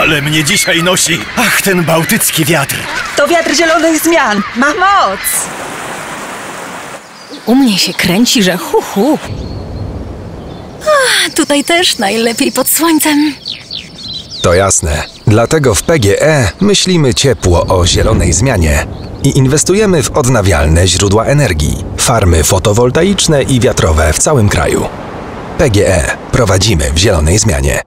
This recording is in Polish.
Ale mnie dzisiaj nosi. Ach, ten bałtycki wiatr. To wiatr zielonych zmian. Ma moc. U mnie się kręci, że hu hu. Ach, tutaj też najlepiej pod słońcem. To jasne. Dlatego w PGE myślimy ciepło o zielonej zmianie i inwestujemy w odnawialne źródła energii, farmy fotowoltaiczne i wiatrowe w całym kraju. PGE prowadzimy w zielonej zmianie.